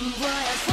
What